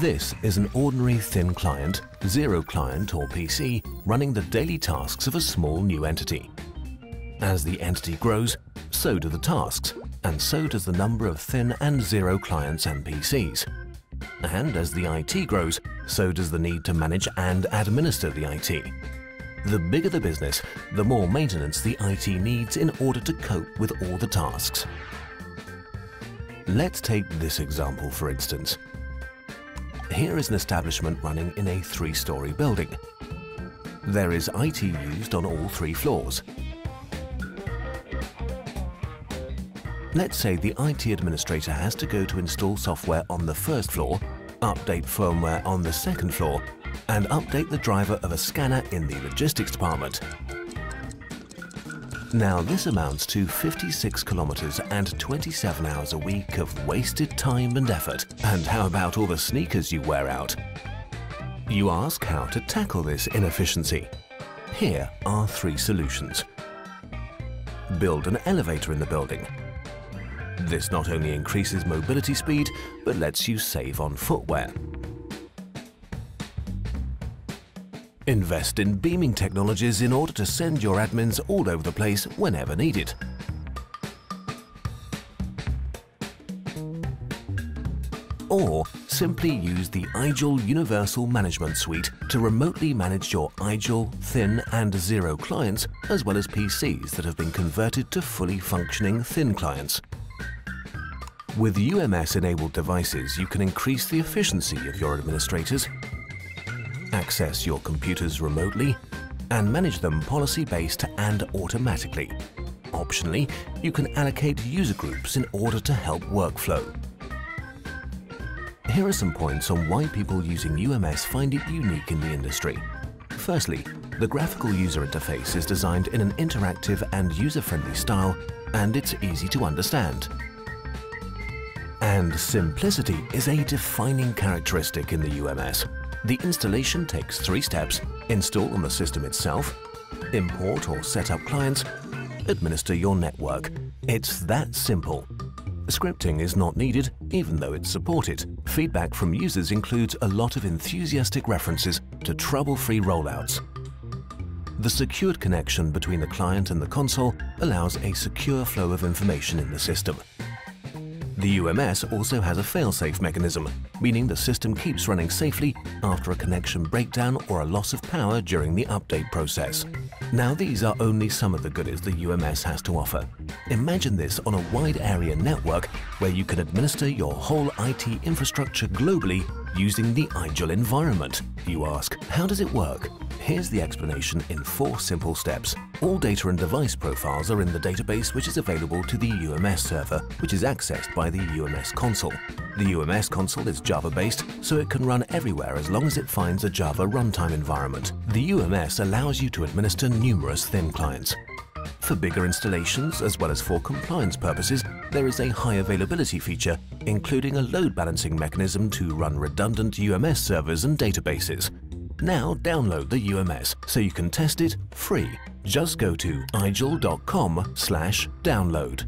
This is an ordinary thin client, zero client or PC, running the daily tasks of a small new entity. As the entity grows, so do the tasks, and so does the number of thin and zero clients and PCs. And as the IT grows, so does the need to manage and administer the IT. The bigger the business, the more maintenance the IT needs in order to cope with all the tasks. Let's take this example for instance. Here is an establishment running in a three-story building. There is IT used on all three floors. Let's say the IT administrator has to go to install software on the first floor, update firmware on the second floor, and update the driver of a scanner in the logistics department. Now this amounts to 56 kilometers and 27 hours a week of wasted time and effort. And how about all the sneakers you wear out? You ask how to tackle this inefficiency. Here are three solutions. Build an elevator in the building. This not only increases mobility speed, but lets you save on footwear. Invest in beaming technologies in order to send your admins all over the place whenever needed. Or simply use the IGEL Universal Management Suite to remotely manage your IGEL, thin and zero clients as well as PCs that have been converted to fully functioning thin clients. With UMS-enabled devices, you can increase the efficiency of your administrators, access your computers remotely, and manage them policy-based and automatically. Optionally, you can allocate user groups in order to help workflow. Here are some points on why people using UMS find it unique in the industry. Firstly, the graphical user interface is designed in an interactive and user-friendly style, and it's easy to understand. And simplicity is a defining characteristic in the UMS. The installation takes three steps. Install on the system itself, import or set up clients, administer your network. It's that simple. Scripting is not needed, even though it's supported. Feedback from users includes a lot of enthusiastic references to trouble-free rollouts. The secured connection between the client and the console allows a secure flow of information in the system. The UMS also has a fail-safe mechanism, meaning the system keeps running safely after a connection breakdown or a loss of power during the update process. Now these are only some of the goodies the UMS has to offer. Imagine this on a wide area network where you can administer your whole IT infrastructure globally using the IGEL environment. You ask, how does it work? Here's the explanation in four simple steps. All data and device profiles are in the database which is available to the UMS server, which is accessed by the UMS console. The UMS console is Java-based, so it can run everywhere as long as it finds a Java runtime environment. The UMS allows you to administer numerous thin clients. For bigger installations, as well as for compliance purposes, there is a high availability feature, including a load balancing mechanism to run redundant UMS servers and databases. Now download the UMS so you can test it free. Just go to igel.com slash download.